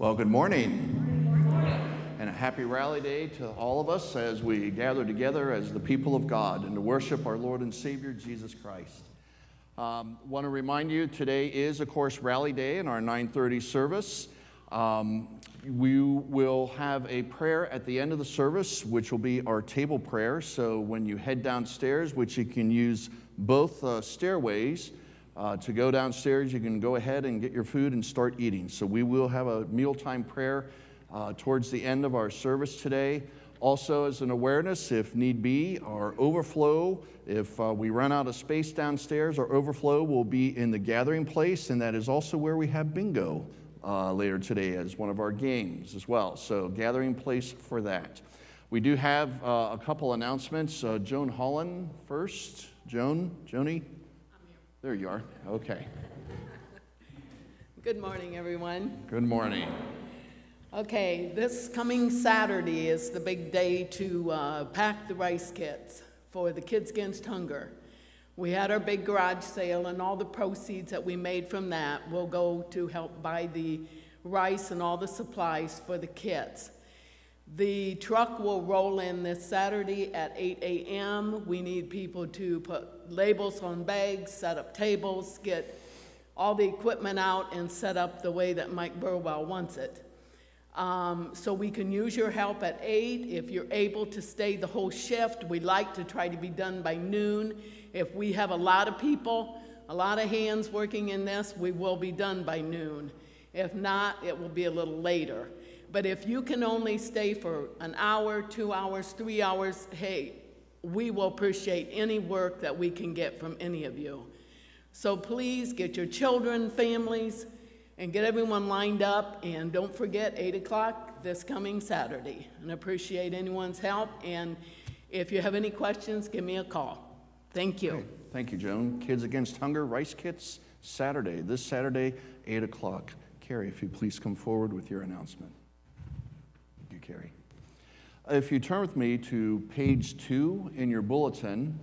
Well, good morning. And a happy rally day to all of us as we gather together as the people of God and to worship our Lord and Savior Jesus Christ. Um, want to remind you today is, of course, Rally Day in our 9:30 service. Um, we will have a prayer at the end of the service, which will be our table prayer. So when you head downstairs, which you can use both uh, stairways uh, to go downstairs, you can go ahead and get your food and start eating. So we will have a mealtime prayer uh, towards the end of our service today. Also, as an awareness, if need be, our overflow, if uh, we run out of space downstairs, our overflow will be in the gathering place, and that is also where we have bingo uh, later today as one of our games as well. So, gathering place for that. We do have uh, a couple announcements. Uh, Joan Holland first. Joan, Joni? There you are. Okay. Good morning, everyone. Good morning. Okay, this coming Saturday is the big day to uh, pack the rice kits for the Kids Against Hunger. We had our big garage sale, and all the proceeds that we made from that will go to help buy the rice and all the supplies for the kits. The truck will roll in this Saturday at 8 a.m. We need people to put labels on bags, set up tables, get all the equipment out, and set up the way that Mike Burwell wants it. Um, so we can use your help at 8. If you're able to stay the whole shift, we like to try to be done by noon. If we have a lot of people, a lot of hands working in this, we will be done by noon. If not, it will be a little later. But if you can only stay for an hour, two hours, three hours, hey, we will appreciate any work that we can get from any of you. So please get your children, families, and get everyone lined up. And don't forget, 8 o'clock this coming Saturday. And appreciate anyone's help. And if you have any questions, give me a call. Thank you. Thank you, Joan. Kids Against Hunger Rice Kits, Saturday, this Saturday, 8 o'clock. Carrie, if you please come forward with your announcement. If you turn with me to page two in your bulletin,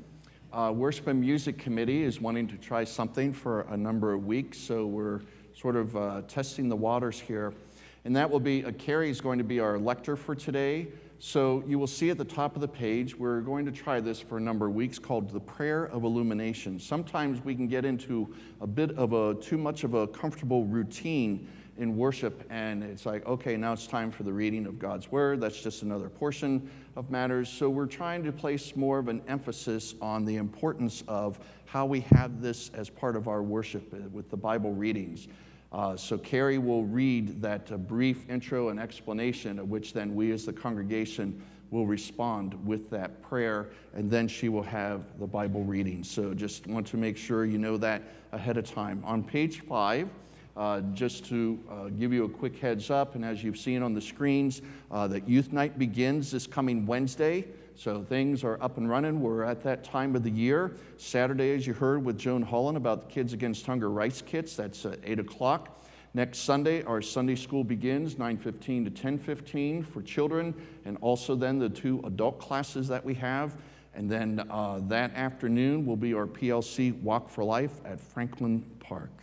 uh, Worship and Music Committee is wanting to try something for a number of weeks, so we're sort of uh, testing the waters here. And that will be, uh, Carrie is going to be our lector for today. So you will see at the top of the page, we're going to try this for a number of weeks called the prayer of illumination. Sometimes we can get into a bit of a too much of a comfortable routine in worship, and it's like, okay, now it's time for the reading of God's word. That's just another portion of matters. So we're trying to place more of an emphasis on the importance of how we have this as part of our worship uh, with the Bible readings. Uh, so Carrie will read that uh, brief intro and explanation, of which then we as the congregation will respond with that prayer, and then she will have the Bible reading. So just want to make sure you know that ahead of time. On page five, uh, just to uh, give you a quick heads up, and as you've seen on the screens, uh, that Youth Night begins this coming Wednesday. So things are up and running. We're at that time of the year. Saturday, as you heard with Joan Holland about the Kids Against Hunger Rice Kits, that's at 8 o'clock. Next Sunday, our Sunday school begins 9:15 to 10:15 for children, and also then the two adult classes that we have. And then uh, that afternoon will be our PLC Walk for Life at Franklin Park.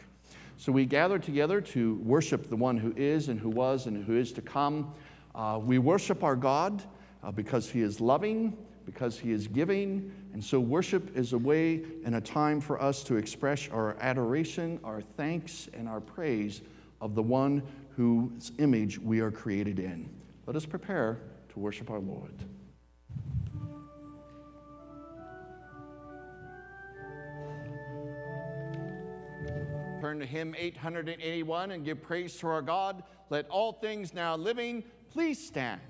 So we gather together to worship the one who is and who was and who is to come. Uh, we worship our God uh, because he is loving, because he is giving. And so worship is a way and a time for us to express our adoration, our thanks, and our praise of the one whose image we are created in. Let us prepare to worship our Lord. Turn to hymn 881 and give praise to our God. Let all things now living please stand.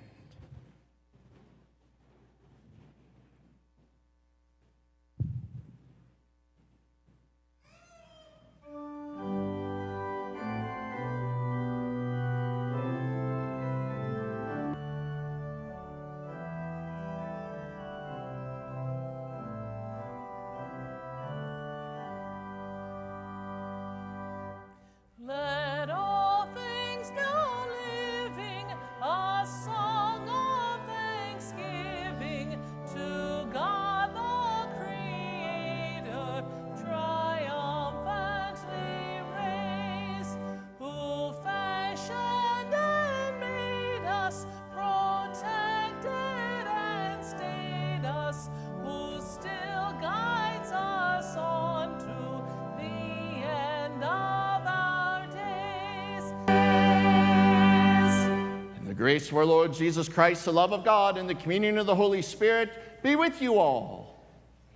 Grace of our Lord Jesus Christ, the love of God, and the communion of the Holy Spirit be with you all.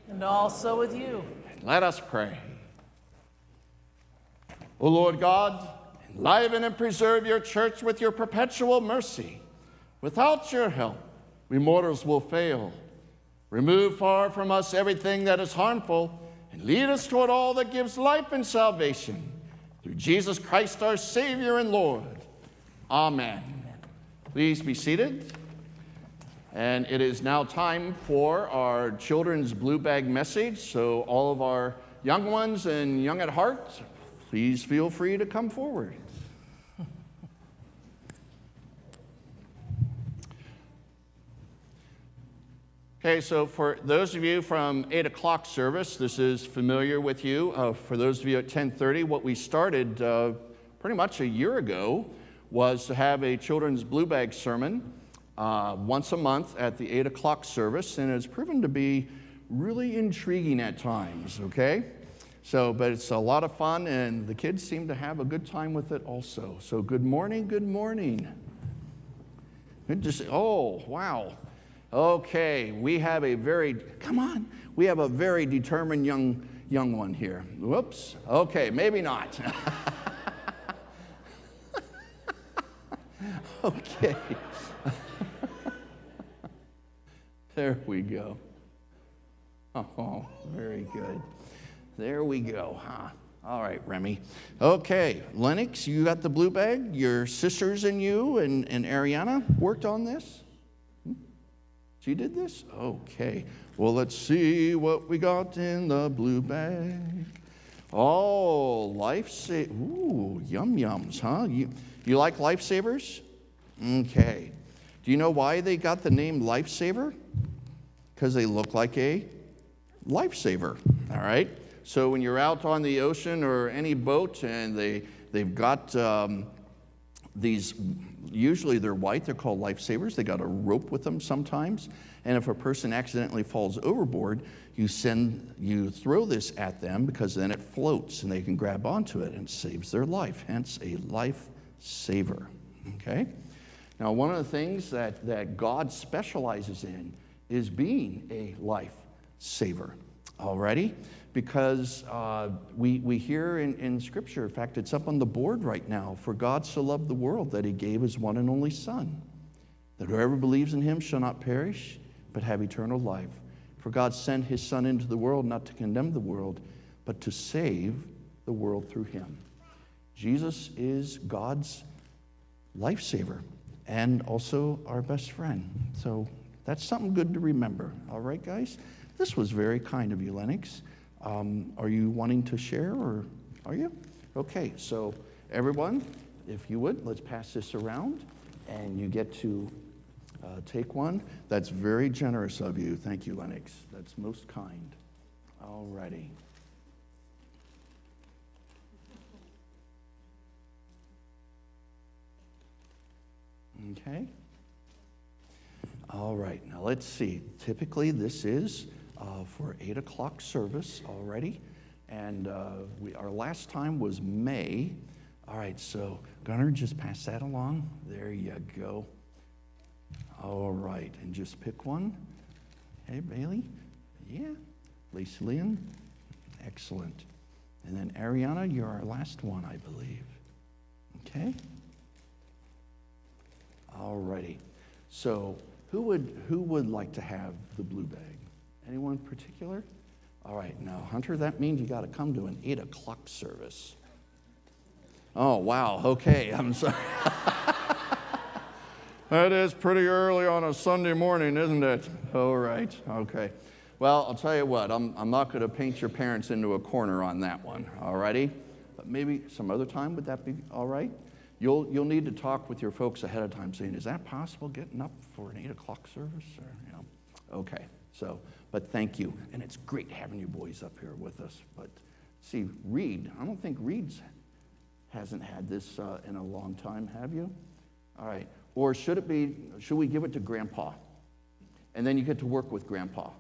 And also with you. Let us pray. O Lord God, enliven and preserve your church with your perpetual mercy. Without your help, we mortals will fail. Remove far from us everything that is harmful and lead us toward all that gives life and salvation. Through Jesus Christ, our Savior and Lord. Amen. Please be seated. And it is now time for our children's blue bag message. So, all of our young ones and young at heart, please feel free to come forward. Okay, so for those of you from 8 o'clock service, this is familiar with you. Uh, for those of you at 1030, what we started uh, pretty much a year ago was to have a children's blue bag sermon uh, once a month at the 8 o'clock service, and it's proven to be really intriguing at times, okay? So, but it's a lot of fun, and the kids seem to have a good time with it also. So, good morning, good morning. Good to see, oh, wow. Okay, we have a very, come on, we have a very determined young, young one here. Whoops, okay, maybe not. okay. there we go. Oh, very good. There we go, huh? All right, Remy. Okay, Lennox, you got the blue bag. Your sisters and you and, and Ariana worked on this? She did this? Okay. Well, let's see what we got in the blue bag. Oh, lifesaver. Ooh, yum yums, huh? You, you like lifesavers? Okay. Do you know why they got the name lifesaver? Because they look like a lifesaver, all right? So when you're out on the ocean or any boat and they, they've got um, these usually they're white, they're called lifesavers. They got a rope with them sometimes. And if a person accidentally falls overboard, you send you throw this at them because then it floats and they can grab onto it and saves their life. Hence a lifesaver. Okay? Now, one of the things that, that God specializes in is being a lifesaver. Already? because uh, we, we hear in, in Scripture, in fact, it's up on the board right now, for God so loved the world that he gave his one and only Son, that whoever believes in him shall not perish, but have eternal life. For God sent his Son into the world not to condemn the world, but to save the world through him. Jesus is God's lifesaver and also our best friend. So that's something good to remember. All right, guys? This was very kind of you, Lennox. Um, are you wanting to share or are you? Okay, so everyone, if you would, let's pass this around and you get to uh, take one. That's very generous of you. Thank you, Lennox. That's most kind. All righty. Okay. All right, now let's see. Typically, this is uh, for 8 o'clock service already. And uh, we, our last time was May. All right, so Gunnar, just pass that along. There you go. All right, and just pick one. Hey, Bailey? Yeah. Lisa Lynn? Excellent. And then Ariana, you're our last one, I believe. Okay? All righty. So who would, who would like to have the blue bag? Anyone particular? All right, now, Hunter, that means you got to come to an 8 o'clock service. Oh, wow, okay, I'm sorry. that is pretty early on a Sunday morning, isn't it? All right, okay. Well, I'll tell you what, I'm, I'm not going to paint your parents into a corner on that one, all righty? But maybe some other time, would that be all right? You'll, you'll need to talk with your folks ahead of time saying, is that possible getting up for an 8 o'clock service? Or, you know, okay, so but thank you. And it's great having you boys up here with us. But see, Reed, I don't think Reed's hasn't had this uh, in a long time, have you? All right. Or should it be, should we give it to Grandpa? And then you get to work with Grandpa.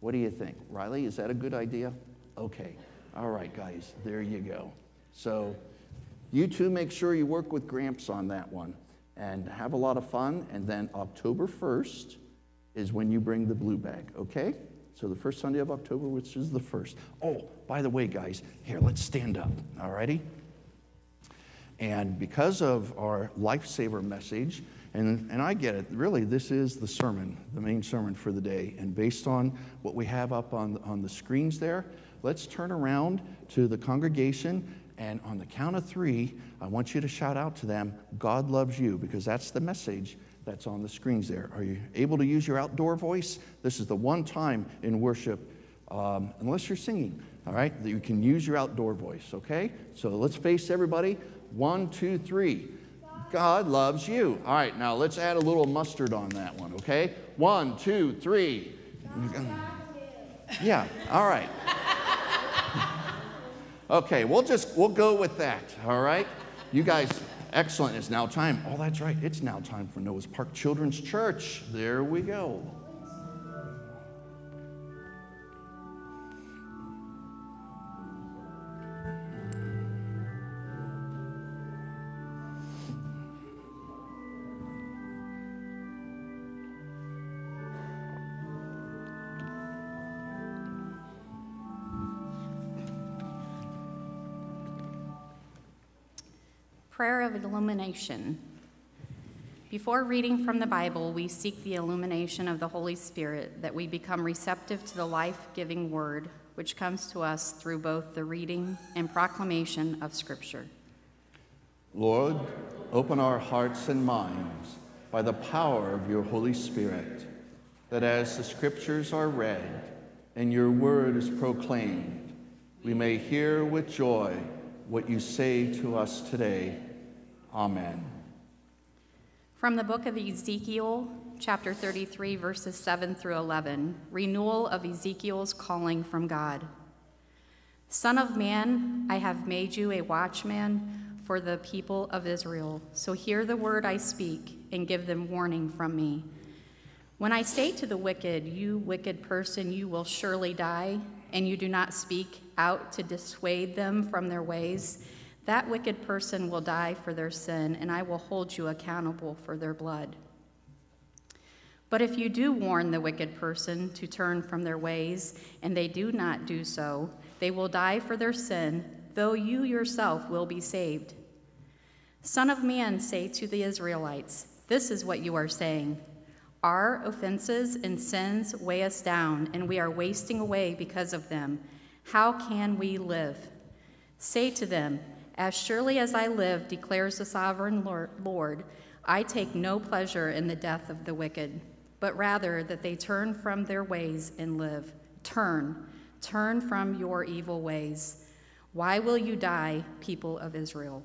What do you think? Riley, is that a good idea? Okay. All right, guys, there you go. So you two make sure you work with Gramps on that one. and have a lot of fun. And then October 1st is when you bring the blue bag, okay? So the first Sunday of October, which is the first. Oh, by the way, guys, here, let's stand up, all righty? And because of our lifesaver message, and, and I get it, really, this is the sermon, the main sermon for the day. And based on what we have up on, on the screens there, let's turn around to the congregation. And on the count of three, I want you to shout out to them, God loves you, because that's the message that's on the screens there. Are you able to use your outdoor voice? This is the one time in worship, um, unless you're singing, all right, that you can use your outdoor voice, okay? So let's face everybody. One, two, three. God loves you. All right, now let's add a little mustard on that one, okay? One, two, three. Yeah, all right. Okay, we'll just we'll go with that, all right? You guys, excellent. It's now time. Oh, that's right. It's now time for Noah's Park Children's Church. There we go. Illumination. Before reading from the Bible, we seek the illumination of the Holy Spirit that we become receptive to the life giving word which comes to us through both the reading and proclamation of Scripture. Lord, open our hearts and minds by the power of your Holy Spirit, that as the Scriptures are read and your word is proclaimed, we may hear with joy what you say to us today. Amen. From the book of Ezekiel, chapter 33, verses 7 through 11, renewal of Ezekiel's calling from God. Son of man, I have made you a watchman for the people of Israel. So hear the word I speak and give them warning from me. When I say to the wicked, You wicked person, you will surely die, and you do not speak out to dissuade them from their ways, that wicked person will die for their sin, and I will hold you accountable for their blood. But if you do warn the wicked person to turn from their ways, and they do not do so, they will die for their sin, though you yourself will be saved. Son of man, say to the Israelites, This is what you are saying. Our offenses and sins weigh us down, and we are wasting away because of them. How can we live? Say to them, As surely as I live, declares the sovereign Lord, I take no pleasure in the death of the wicked, but rather that they turn from their ways and live. Turn, turn from your evil ways. Why will you die, people of Israel?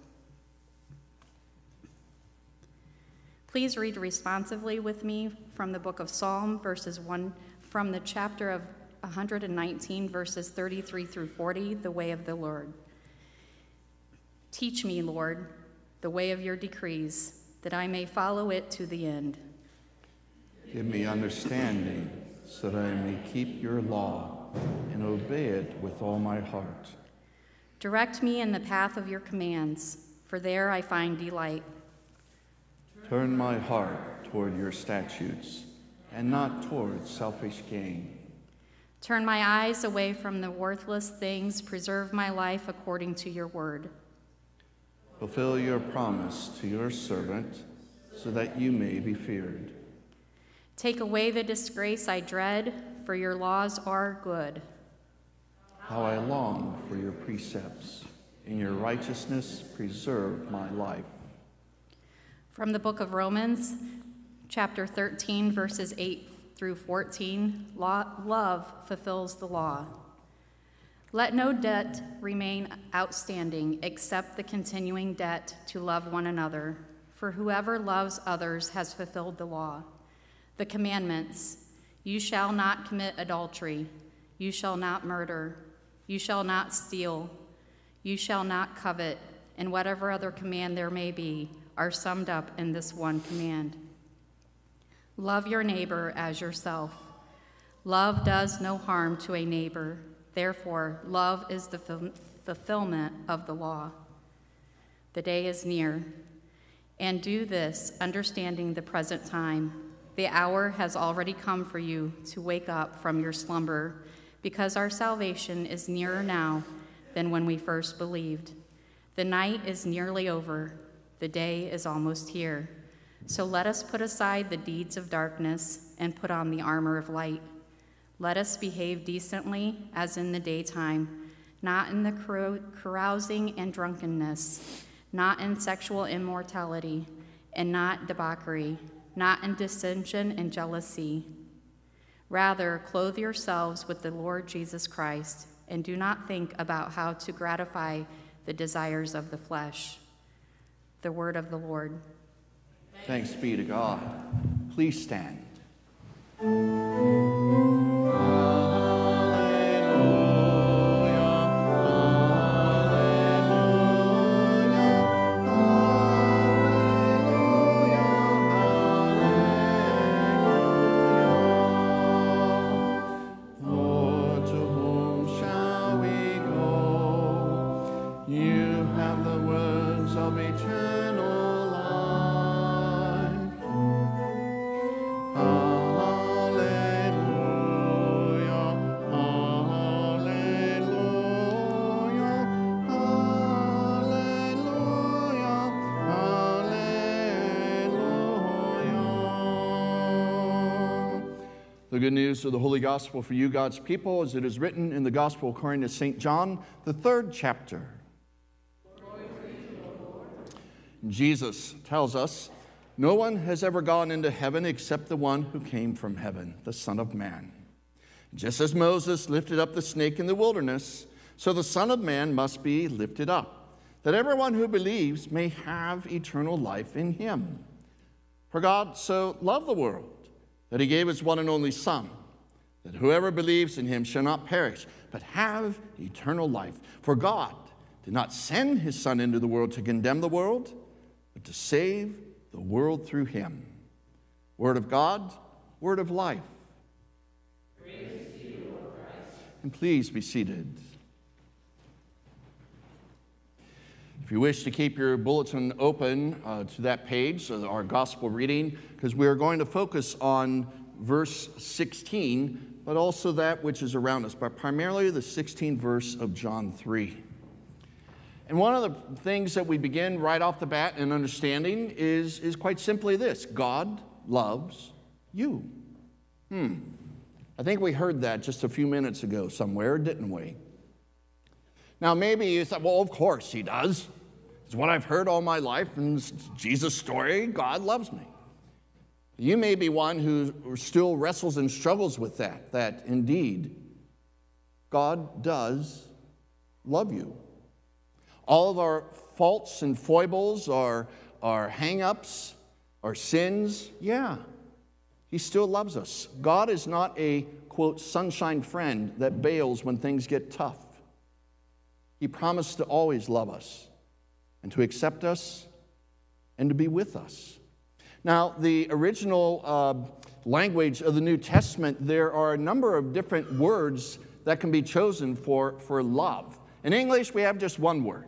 Please read responsively with me from the book of Psalm, verses 1 from the chapter of 119, verses 33 through 40, the way of the Lord. Teach me, Lord, the way of your decrees, that I may follow it to the end. Give me understanding so that I may keep your law and obey it with all my heart. Direct me in the path of your commands, for there I find delight. Turn my heart toward your statutes and not toward selfish gain. Turn my eyes away from the worthless things, preserve my life according to your word. Fulfill your promise to your servant so that you may be feared. Take away the disgrace I dread, for your laws are good. How I long for your precepts. In your righteousness, preserve my life. From the book of Romans, chapter 13, verses 8 through 14, love fulfills the law. Let no debt remain outstanding except the continuing debt to love one another, for whoever loves others has fulfilled the law. The commandments you shall not commit adultery, you shall not murder, you shall not steal, you shall not covet, and whatever other command there may be are summed up in this one command Love your neighbor as yourself. Love does no harm to a neighbor. Therefore, love is the fulfillment of the law. The day is near. And do this, understanding the present time. The hour has already come for you to wake up from your slumber, because our salvation is nearer now than when we first believed. The night is nearly over, the day is almost here. So let us put aside the deeds of darkness and put on the armor of light. Let us behave decently as in the daytime, not in the carousing and drunkenness, not in sexual immortality, and not debauchery, not in dissension and jealousy. Rather, clothe yourselves with the Lord Jesus Christ, and do not think about how to gratify the desires of the flesh. The word of the Lord. Thanks be to God. Please stand. The good news of the Holy Gospel for you, God's people, as it is written in the Gospel according to St. John, the third chapter. Jesus tells us, No one has ever gone into heaven except the one who came from heaven, the Son of Man. Just as Moses lifted up the snake in the wilderness, so the Son of Man must be lifted up, that everyone who believes may have eternal life in him. For God so loved the world that he gave his one and only Son, that whoever believes in him shall not perish, but have eternal life. For God did not send his Son into the world to condemn the world, but to save the world through him. Word of God, word of life. and please be seated. If you wish to keep your bulletin open uh, to that page, so our gospel reading, because we are going to focus on verse 16, but also that which is around us, but primarily the 16th verse of John 3. And one of the things that we begin right off the bat in understanding is, is quite simply this God loves you. Hmm. I think we heard that just a few minutes ago somewhere, didn't we? Now, maybe you thought, well, of course he does. It's what I've heard all my life, and Jesus' story God loves me. You may be one who still wrestles and struggles with that, that indeed God does love you. All of our faults and foibles, our, our hang ups, our sins, yeah, He still loves us. God is not a, quote, sunshine friend that bails when things get tough. He promised to always love us and to accept us and to be with us. Now, the original uh, language of the New Testament, there are a number of different words that can be chosen for, for love. In English, we have just one word.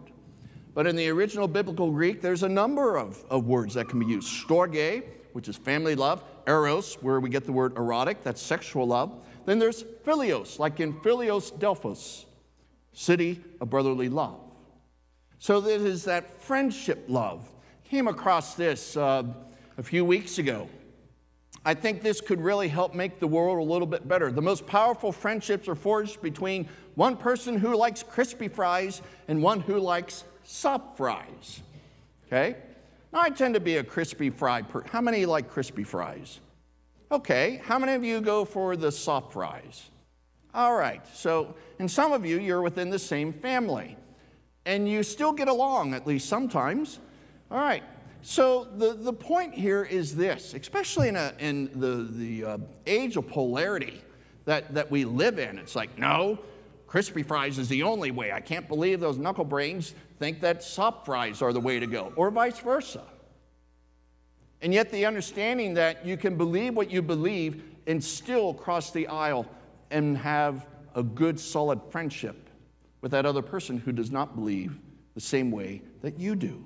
But in the original biblical Greek, there's a number of, of words that can be used. Storge, which is family love. Eros, where we get the word erotic, that's sexual love. Then there's philios, like in Philios Delphos, city of brotherly love. So this is that friendship love. Came across this uh, a few weeks ago. I think this could really help make the world a little bit better. The most powerful friendships are forged between one person who likes crispy fries and one who likes soft fries. Okay? Now, I tend to be a crispy fry person. How many like crispy fries? Okay, how many of you go for the soft fries? All right, so, and some of you, you're within the same family and you still get along, at least sometimes. All right. So the, the point here is this, especially in, a, in the, the uh, age of polarity that, that we live in. It's like, no, crispy fries is the only way. I can't believe those knuckle brains think that soft fries are the way to go, or vice versa. And yet, the understanding that you can believe what you believe and still cross the aisle and have a good, solid friendship with that other person who does not believe the same way that you do.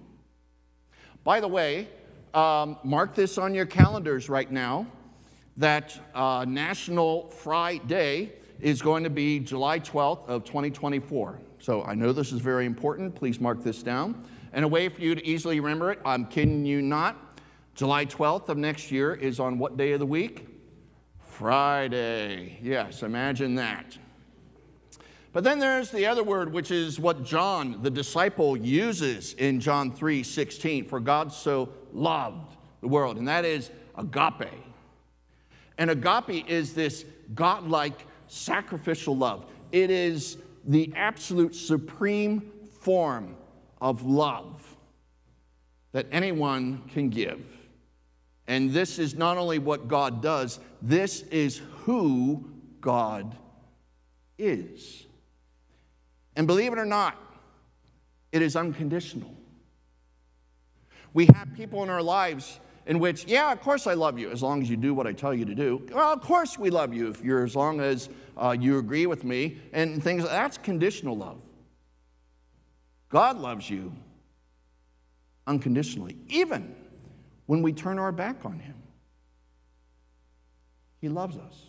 By the way, um, mark this on your calendars right now that uh, National Fry Day is going to be July 12th of 2024. So I know this is very important. Please mark this down. And a way for you to easily remember it, I'm kidding you not. July 12th of next year is on what day of the week? Friday. Yes, imagine that. But then there's the other word, which is what John, the disciple, uses in John 3 16. For God so loved the world, and that is agape. And agape is this godlike sacrificial love, it is the absolute supreme form of love that anyone can give. And this is not only what God does, this is who God is. And believe it or not, it is unconditional. We have people in our lives in which, yeah, of course I love you as long as you do what I tell you to do. Well, of course we love you if you're as long as uh, you agree with me and things. That's conditional love. God loves you unconditionally, even when we turn our back on Him. He loves us.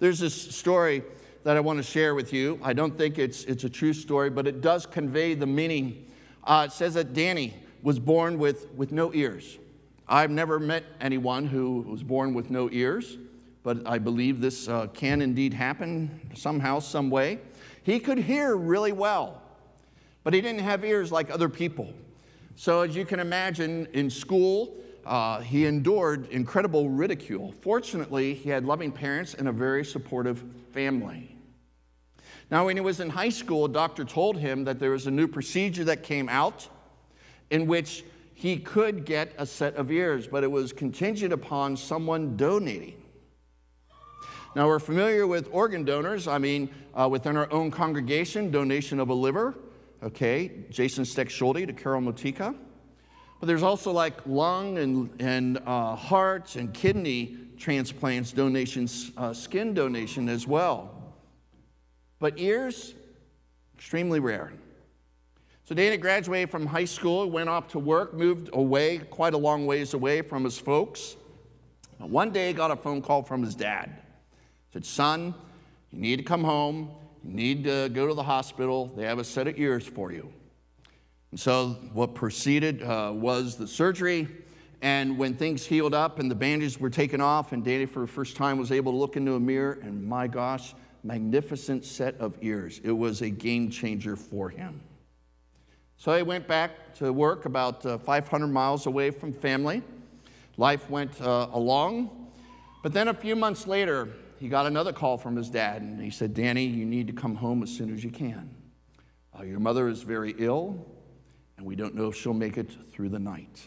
There's this story that I want to share with you. I don't think it's, it's a true story, but it does convey the meaning. Uh, it says that Danny was born with, with no ears. I've never met anyone who was born with no ears, but I believe this uh, can indeed happen somehow, some way. He could hear really well, but he didn't have ears like other people. So, as you can imagine, in school, uh, he endured incredible ridicule. Fortunately, he had loving parents and a very supportive family. Now, when he was in high school, a doctor told him that there was a new procedure that came out in which he could get a set of ears, but it was contingent upon someone donating. Now, we're familiar with organ donors. I mean, uh, within our own congregation, donation of a liver, okay, Jason Steck Schulte to Carol Motika. But there's also like lung and, and uh, heart and kidney transplants, donations, uh, skin donation as well. But ears, extremely rare. So Danny graduated from high school, went off to work, moved away, quite a long ways away from his folks. One day, got a phone call from his dad. He Said, "Son, you need to come home. You need to go to the hospital. They have a set of ears for you." And so, what proceeded uh, was the surgery. And when things healed up and the bandages were taken off, and Danny, for the first time, was able to look into a mirror, and my gosh, magnificent set of ears. It was a game changer for him. So he went back to work about uh, 500 miles away from family. Life went uh, along. But then a few months later, he got another call from his dad, and he said, Danny, you need to come home as soon as you can. Uh, your mother is very ill, and we don't know if she'll make it through the night.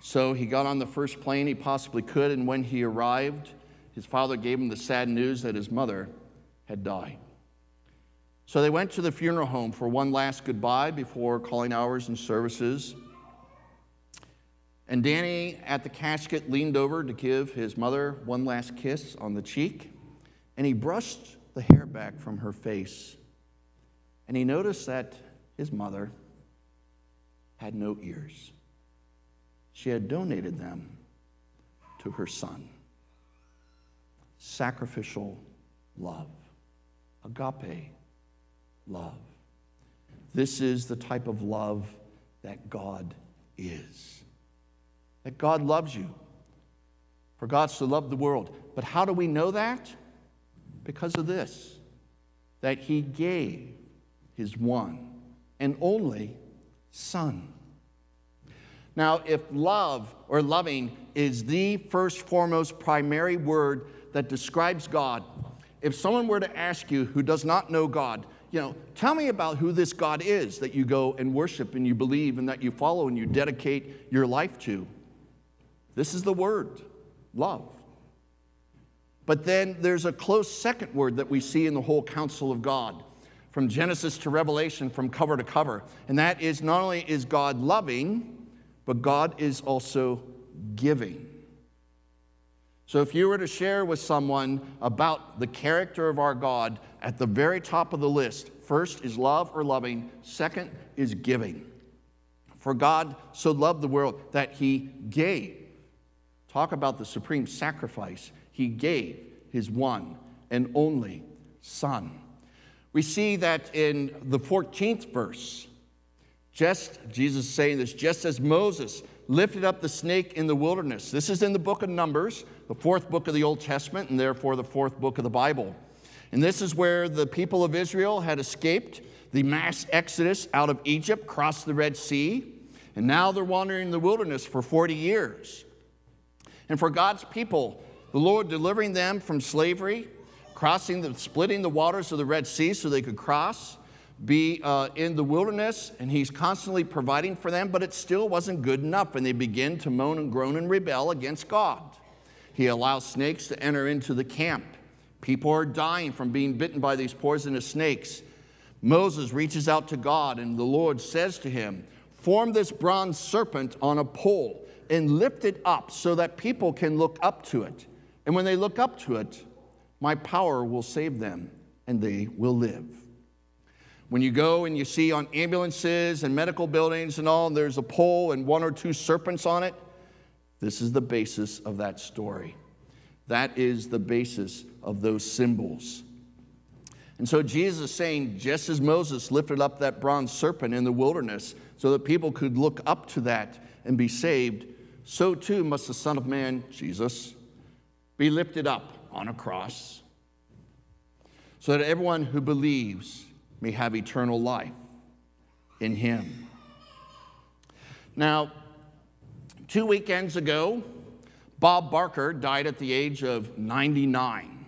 So he got on the first plane he possibly could, and when he arrived, his father gave him the sad news that his mother had died. So they went to the funeral home for one last goodbye before calling hours and services. And Danny at the casket leaned over to give his mother one last kiss on the cheek, and he brushed the hair back from her face. And he noticed that his mother had no ears. She had donated them to her son. Sacrificial love, agape love. This is the type of love that God is. That God loves you. For God so loved the world. But how do we know that? Because of this that He gave His one and only Son. Now, if love or loving is the first, foremost, primary word that describes God, if someone were to ask you who does not know God, you know, tell me about who this God is that you go and worship and you believe and that you follow and you dedicate your life to. This is the word love. But then there's a close second word that we see in the whole counsel of God, from Genesis to Revelation, from cover to cover. And that is not only is God loving, but God is also giving. So, if you were to share with someone about the character of our God, at the very top of the list, first is love or loving, second is giving. For God so loved the world that he gave. Talk about the supreme sacrifice. He gave his one and only Son. We see that in the 14th verse. Just, Jesus saying this, just as Moses lifted up the snake in the wilderness. This is in the book of Numbers, the fourth book of the Old Testament, and therefore the fourth book of the Bible. And this is where the people of Israel had escaped the mass exodus out of Egypt, crossed the Red Sea, and now they're wandering in the wilderness for 40 years. And for God's people, the Lord delivering them from slavery, crossing the, splitting the waters of the Red Sea so they could cross, be uh, in the wilderness, and He's constantly providing for them, but it still wasn't good enough, and they begin to moan and groan and rebel against God. He allows snakes to enter into the camp. People are dying from being bitten by these poisonous snakes. Moses reaches out to God, and the Lord says to him, Form this bronze serpent on a pole and lift it up so that people can look up to it. And when they look up to it, my power will save them and they will live. When you go and you see on ambulances and medical buildings and all, there's a pole and one or two serpents on it, this is the basis of that story. That is the basis of those symbols. And so Jesus is saying, just as Moses lifted up that bronze serpent in the wilderness so that people could look up to that and be saved, so too must the Son of Man, Jesus, be lifted up on a cross so that everyone who believes may have eternal life in him. Now, two weekends ago, Bob Barker died at the age of 99.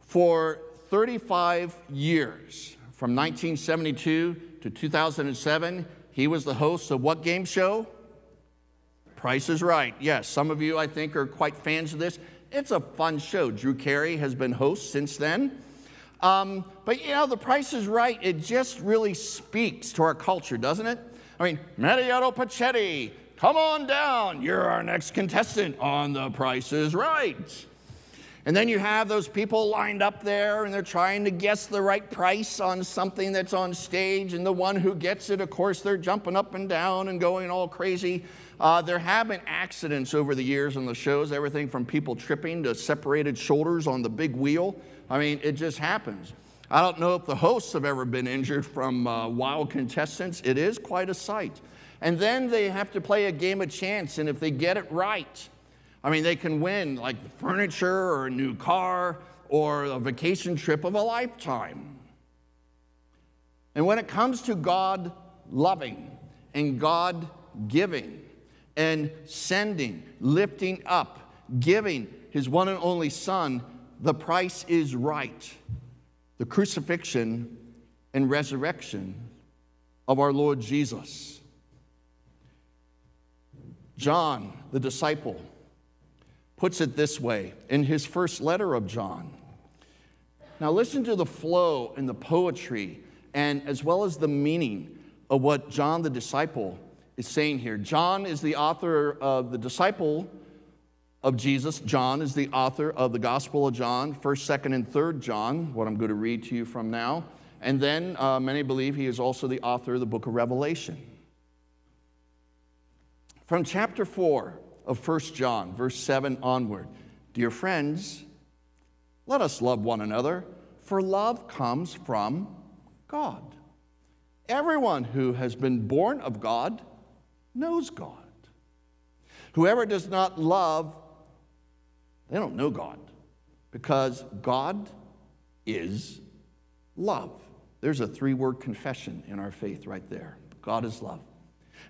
For 35 years, from 1972 to 2007, he was the host of what game show? Price is Right. Yes, some of you, I think, are quite fans of this. It's a fun show. Drew Carey has been host since then. Um, but you know, The Price is Right, it just really speaks to our culture, doesn't it? I mean, Mariano Pachetti, come on down. You're our next contestant on The Price is Right. And then you have those people lined up there and they're trying to guess the right price on something that's on stage. And the one who gets it, of course, they're jumping up and down and going all crazy. Uh, there have been accidents over the years on the shows, everything from people tripping to separated shoulders on the big wheel. I mean, it just happens. I don't know if the hosts have ever been injured from uh, wild contestants. It is quite a sight. And then they have to play a game of chance, and if they get it right, I mean, they can win like furniture or a new car or a vacation trip of a lifetime. And when it comes to God loving and God giving and sending, lifting up, giving his one and only Son, the price is right. The crucifixion and resurrection of our Lord Jesus. John, the disciple, puts it this way in his first letter of John. Now, listen to the flow and the poetry, and as well as the meaning of what John the disciple is saying here. John is the author of the disciple of Jesus. John is the author of the Gospel of John, 1st, 2nd, and 3rd John, what I'm going to read to you from now. And then uh, many believe he is also the author of the book of Revelation. From chapter 4 of 1 John, verse 7 onward, dear friends, let us love one another, for love comes from God. Everyone who has been born of God knows God. Whoever does not love, they don't know God, because God is love. There's a three word confession in our faith right there God is love.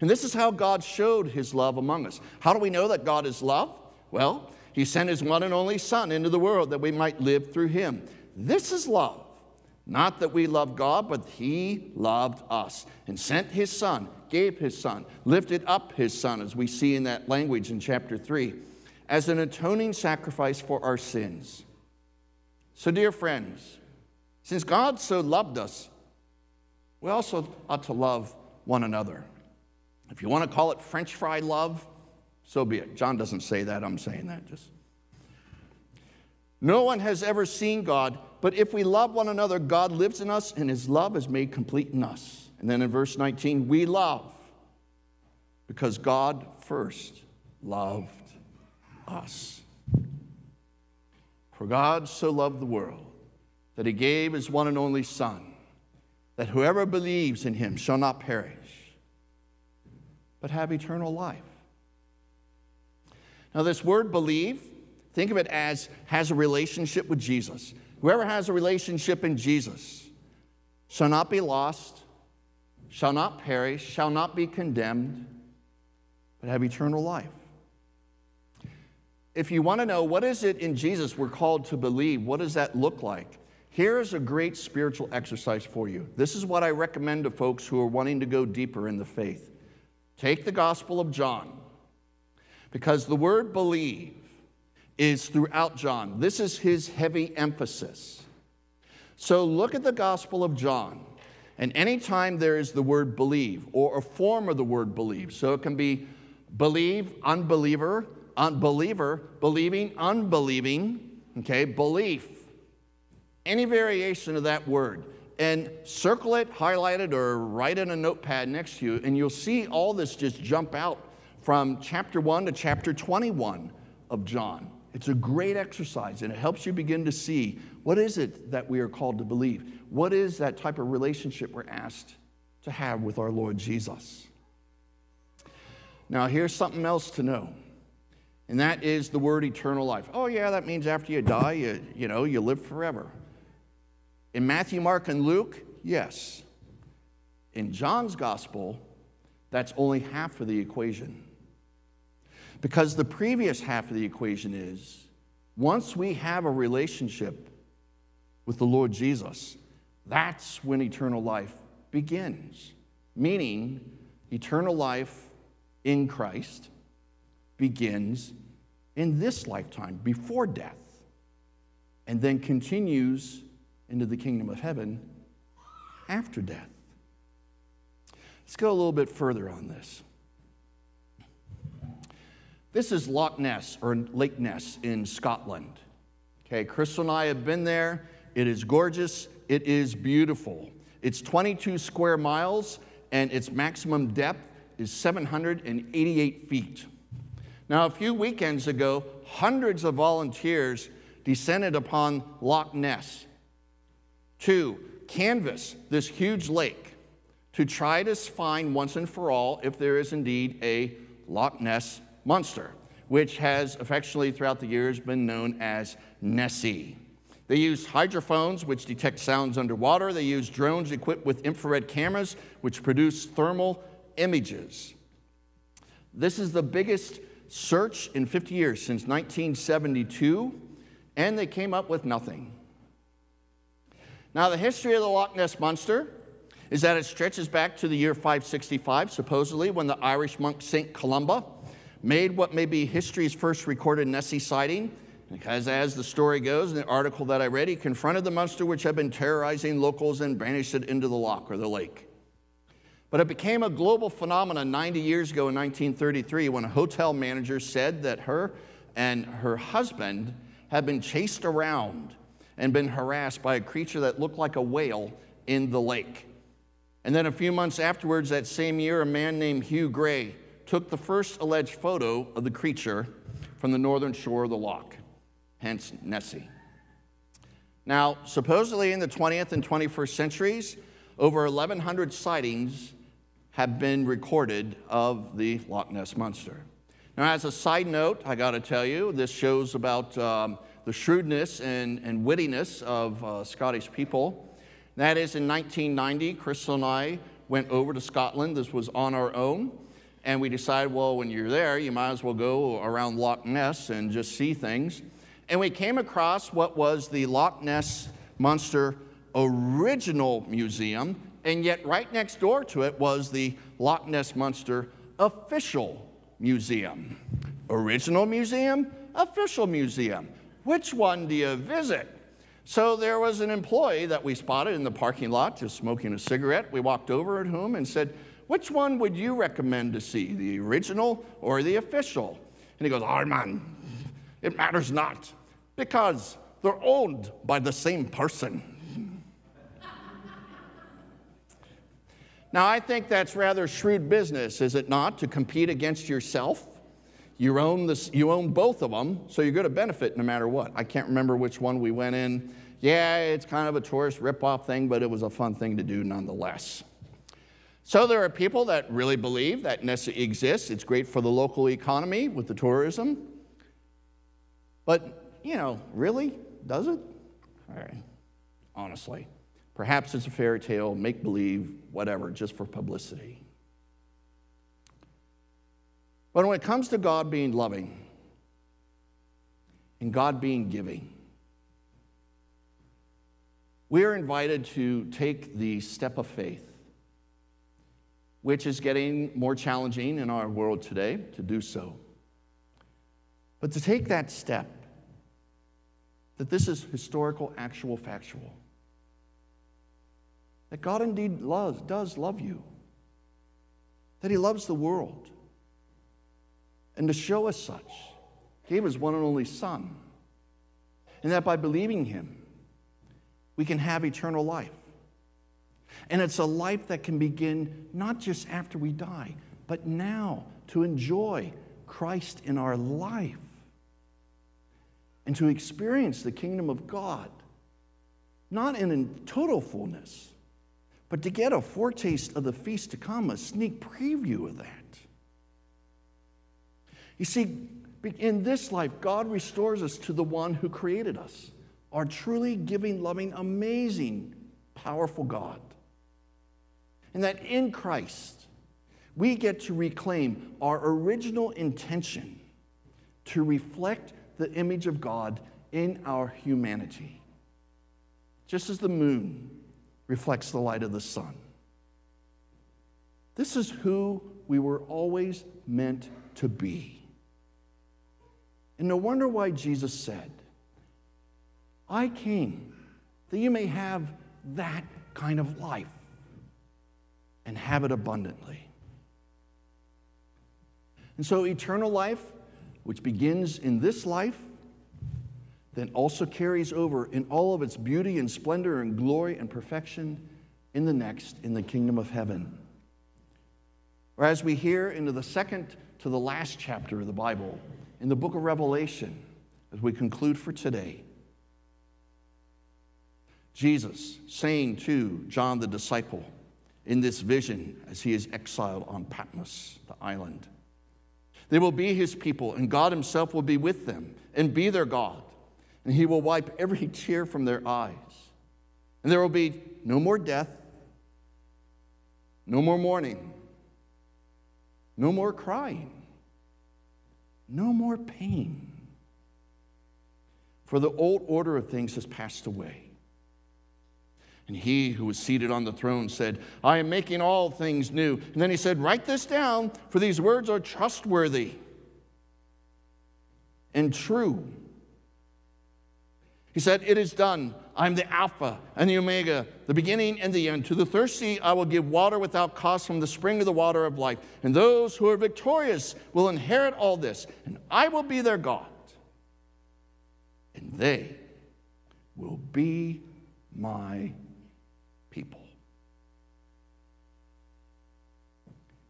And this is how God showed his love among us. How do we know that God is love? Well, he sent his one and only Son into the world that we might live through him. This is love. Not that we love God, but he loved us and sent his Son, gave his Son, lifted up his Son, as we see in that language in chapter 3, as an atoning sacrifice for our sins. So, dear friends, since God so loved us, we also ought to love one another. If you want to call it French fry love, so be it. John doesn't say that, I'm saying that just. No one has ever seen God, but if we love one another, God lives in us and his love is made complete in us. And then in verse 19, we love because God first loved us. For God so loved the world that he gave his one and only Son, that whoever believes in him shall not perish, but have eternal life. Now, this word believe, think of it as has a relationship with Jesus. Whoever has a relationship in Jesus shall not be lost, shall not perish, shall not be condemned, but have eternal life. If you want to know what is it in Jesus we're called to believe, what does that look like? Here is a great spiritual exercise for you. This is what I recommend to folks who are wanting to go deeper in the faith. Take the Gospel of John, because the word believe is throughout John. This is his heavy emphasis. So look at the Gospel of John, and anytime there is the word believe or a form of the word believe, so it can be believe, unbeliever, unbeliever, believing, unbelieving, okay, belief, any variation of that word. And circle it, highlight it, or write it in a notepad next to you, and you'll see all this just jump out from chapter 1 to chapter 21 of John. It's a great exercise, and it helps you begin to see what is it that we are called to believe? What is that type of relationship we're asked to have with our Lord Jesus? Now, here's something else to know, and that is the word eternal life. Oh, yeah, that means after you die, you, you know, you live forever. In Matthew, Mark, and Luke, yes. In John's gospel, that's only half of the equation. Because the previous half of the equation is once we have a relationship with the Lord Jesus, that's when eternal life begins. Meaning, eternal life in Christ begins in this lifetime, before death, and then continues into the kingdom of heaven after death. Let's go a little bit further on this. This is Loch Ness or Lake Ness in Scotland. Okay, Crystal and I have been there. It is gorgeous. It is beautiful. It's 22 square miles and its maximum depth is 788 feet. Now, a few weekends ago, hundreds of volunteers descended upon Loch Ness to canvass this huge lake to try to find once and for all if there is indeed a Loch Ness monster, which has affectionately throughout the years been known as Nessie. They use hydrophones, which detect sounds underwater. They use drones equipped with infrared cameras, which produce thermal images. This is the biggest search in 50 years since 1972, and they came up with nothing. Now, the history of the Loch Ness Monster is that it stretches back to the year 565, supposedly, when the Irish monk St. Columba made what may be history's first recorded Nessie sighting. Because, as the story goes in the article that I read, he confronted the monster which had been terrorizing locals and banished it into the loch or the lake. But it became a global phenomenon 90 years ago in 1933 when a hotel manager said that her and her husband had been chased around and been harassed by a creature that looked like a whale in the lake. And then a few months afterwards, that same year, a man named Hugh Gray took the first alleged photo of the creature from the northern shore of the loch, hence Nessie. Now, supposedly in the 20th and 21st centuries, over 1,100 sightings have been recorded of the Loch Ness Monster. Now, as a side note, I got to tell you, this shows about um, the shrewdness and, and wittiness of uh, Scottish people. That is, in 1990, Crystal and I went over to Scotland. This was on our own. And we decided, well, when you're there, you might as well go around Loch Ness and just see things. And we came across what was the Loch Ness Monster Original Museum. And yet, right next door to it was the Loch Ness Monster Official Museum. Original Museum, Official Museum. Which one do you visit? So there was an employee that we spotted in the parking lot just smoking a cigarette. We walked over at him and said, Which one would you recommend to see, the original or the official? And he goes, Armand, it matters not because they're owned by the same person. Now, I think that's rather shrewd business, is it not, to compete against yourself? You own, this, you own both of them, so you're going to benefit no matter what. I can't remember which one we went in. Yeah, it's kind of a tourist ripoff thing, but it was a fun thing to do nonetheless. So there are people that really believe that Nessie exists. It's great for the local economy with the tourism. But, you know, really? Does it? All right. Honestly. Perhaps it's a fairy tale, make believe, whatever, just for publicity. But when it comes to God being loving and God being giving, we are invited to take the step of faith, which is getting more challenging in our world today to do so. But to take that step, that this is historical, actual, factual that God indeed loves, does love you, that He loves the world. And to show us such, gave His one and only Son. And that by believing Him, we can have eternal life. And it's a life that can begin not just after we die, but now to enjoy Christ in our life and to experience the kingdom of God, not in total fullness, but to get a foretaste of the feast to come, a sneak preview of that. You see, in this life, God restores us to the one who created us, our truly giving, loving, amazing, powerful God. And that in Christ, we get to reclaim our original intention to reflect the image of God in our humanity. Just as the moon reflects the light of the sun. This is who we were always meant to be. And no wonder why Jesus said, I came that you may have that kind of life and have it abundantly. And so, eternal life, which begins in this life, then also carries over in all of its beauty and splendor and glory and perfection in the next, in the kingdom of heaven. Or as we hear into the second to the last chapter of the Bible, in the book of Revelation, as we conclude for today, Jesus saying to John the disciple in this vision as he is exiled on Patmos, the island, they will be his people, and God himself will be with them and be their God and he will wipe every tear from their eyes. And there will be no more death, no more mourning, no more crying, no more pain. For the old order of things has passed away. And he who was seated on the throne said, I am making all things new. And then he said, Write this down, for these words are trustworthy and true. He said, It is done. I'm the Alpha and the Omega, the beginning and the end. To the thirsty, I will give water without cost from the spring of the water of life. And those who are victorious will inherit all this, and I will be their God. And they will be my people.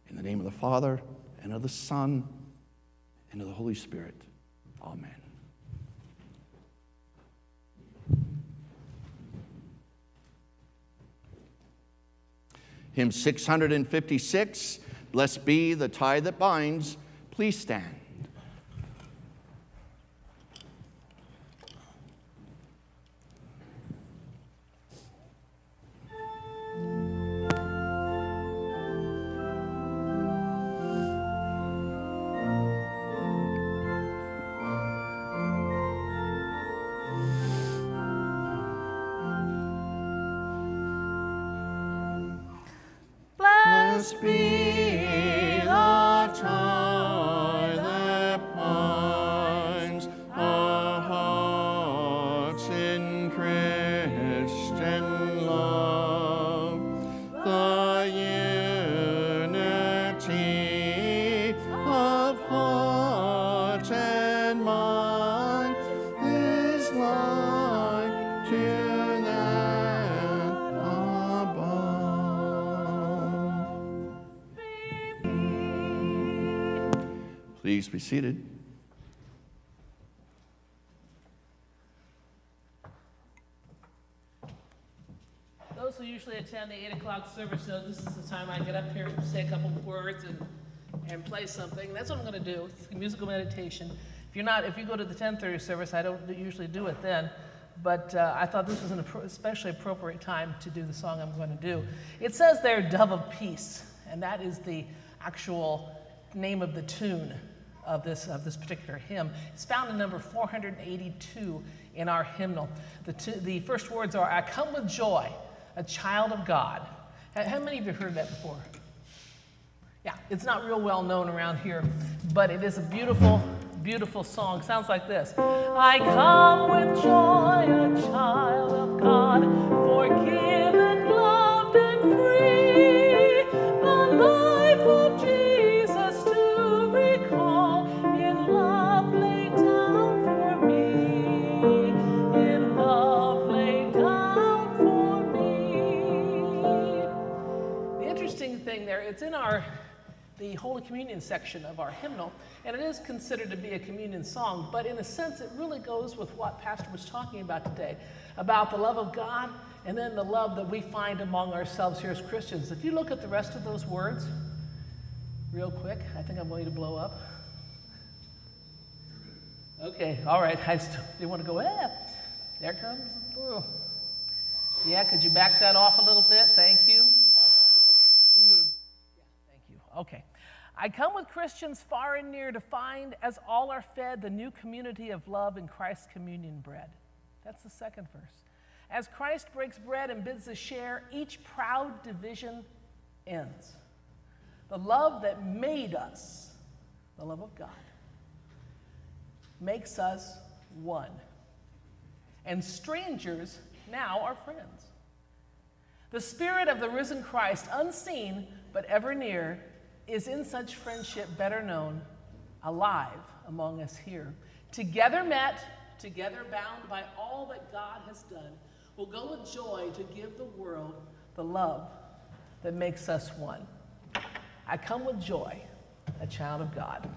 In the name of the Father, and of the Son, and of the Holy Spirit. Amen. Hymn 656, Blessed be the tie that binds. Please stand. Seated. Those who usually attend the 8 o'clock service know this is the time I get up here and say a couple of words and, and play something. That's what I'm going to do. It's musical meditation. If you're not, if you go to the 10:30 service, I don't usually do it then, but uh, I thought this was an especially appropriate time to do the song I'm going to do. It says there, "Dove of Peace," and that is the actual name of the tune of this of this particular hymn. It's found in number 482 in our hymnal. The, the first words are, "I come with joy." a child of God. How many of you heard that before? Yeah, it's not real well known around here, but it is a beautiful, beautiful song. Sounds like this I come with joy, a child of God, forgiven, the Holy Communion section of our hymnal, and it is considered to be a communion song, but in a sense, it really goes with what Pastor was talking about today about the love of God and then the love that we find among ourselves here as Christians. If you look at the rest of those words, real quick, I think I'm going to blow up. Okay, all right, I still didn't want to go, eh, there comes through. Yeah, could you back that off a little bit? Thank you. Mm. Thank you. Okay. I come with Christians far and near to find, as all are fed, the new community of love in Christ's communion bread. That's the second verse. As Christ breaks bread and bids us share, each proud division ends. The love that made us, the love of God, makes us one. And strangers now are friends. The spirit of the risen Christ, unseen but ever near, is in such friendship better known, alive among us here. Together met, together bound by all that God has done, will go with joy to give the world the love that makes us one. I come with joy, a child of God.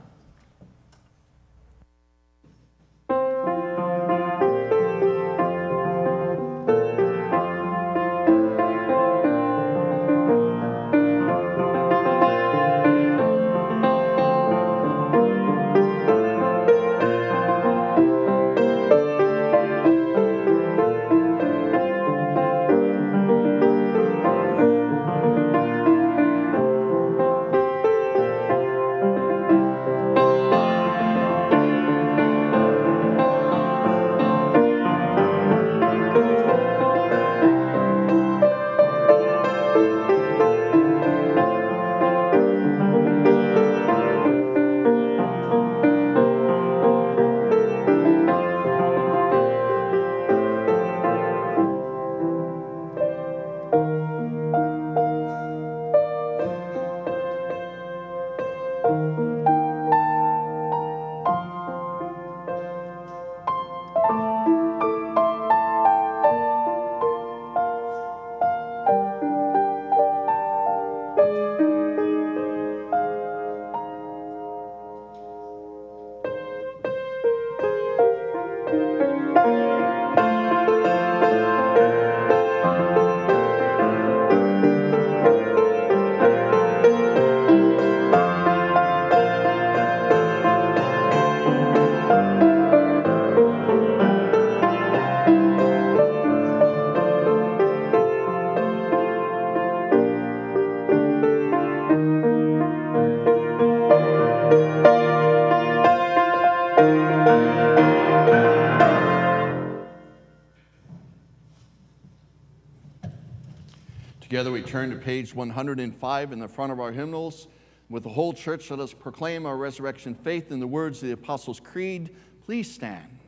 We turn to page 105 in the front of our hymnals. With the whole church, let us proclaim our resurrection faith in the words of the Apostles' Creed. Please stand.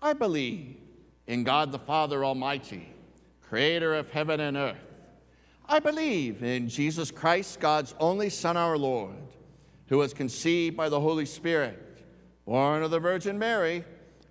I believe in God the Father Almighty, creator of heaven and earth. I believe in Jesus Christ, God's only Son, our Lord, who was conceived by the Holy Spirit, born of the Virgin Mary,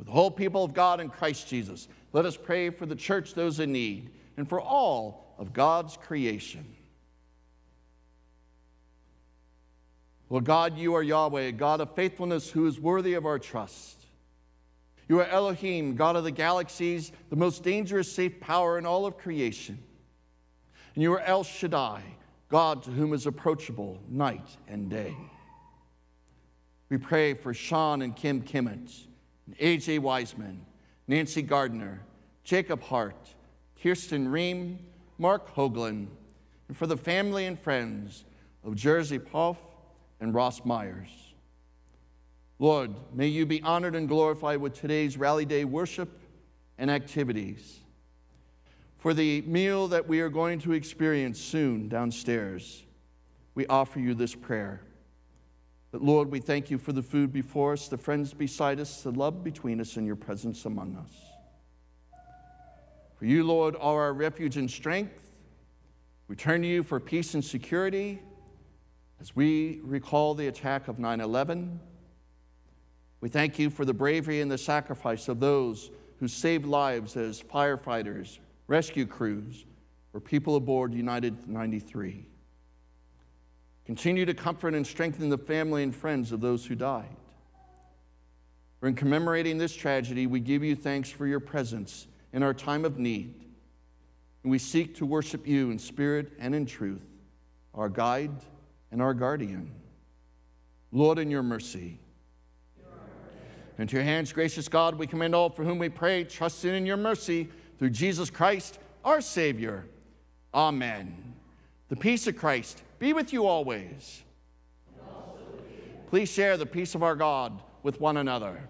With the whole people of God in Christ Jesus, let us pray for the church, those in need, and for all of God's creation. Well, God, you are Yahweh, God of faithfulness, who is worthy of our trust. You are Elohim, God of the galaxies, the most dangerous safe power in all of creation. And you are El Shaddai, God to whom is approachable night and day. We pray for Sean and Kim Kimmett, AJ Wiseman, Nancy Gardner, Jacob Hart, Kirsten Ream, Mark Hoagland, and for the family and friends of Jersey Poff and Ross Myers. Lord, may you be honored and glorified with today's Rally Day worship and activities. For the meal that we are going to experience soon downstairs, we offer you this prayer. But Lord, we thank you for the food before us, the friends beside us, the love between us, and your presence among us. For you, Lord, are our refuge and strength. We turn to you for peace and security as we recall the attack of 9 11. We thank you for the bravery and the sacrifice of those who saved lives as firefighters, rescue crews, or people aboard United 93. Continue to comfort and strengthen the family and friends of those who died. For in commemorating this tragedy, we give you thanks for your presence in our time of need. And we seek to worship you in spirit and in truth, our guide and our guardian. Lord, in your mercy. Into your hands, gracious God, we commend all for whom we pray, trusting in your mercy through Jesus Christ, our Savior. Amen. The peace of Christ be with you always. Please share the peace of our God with one another.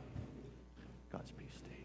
God's peace. Stay.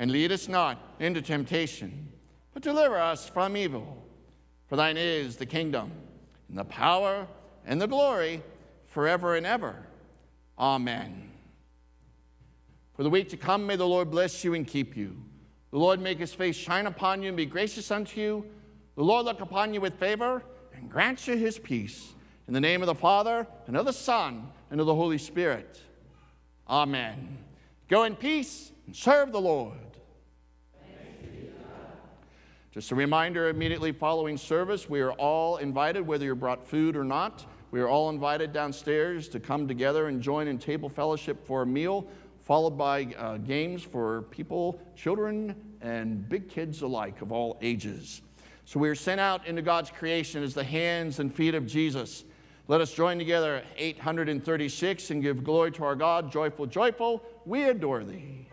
and lead us not into temptation, but deliver us from evil. For thine is the kingdom, and the power, and the glory forever and ever. Amen. For the week to come, may the Lord bless you and keep you. The Lord make his face shine upon you and be gracious unto you. The Lord look upon you with favor and grant you his peace. In the name of the Father, and of the Son, and of the Holy Spirit. Amen. Go in peace and serve the Lord. Just a reminder immediately following service, we are all invited, whether you brought food or not, we are all invited downstairs to come together and join in table fellowship for a meal, followed by uh, games for people, children, and big kids alike of all ages. So we are sent out into God's creation as the hands and feet of Jesus. Let us join together 836 and give glory to our God. Joyful, joyful, we adore thee.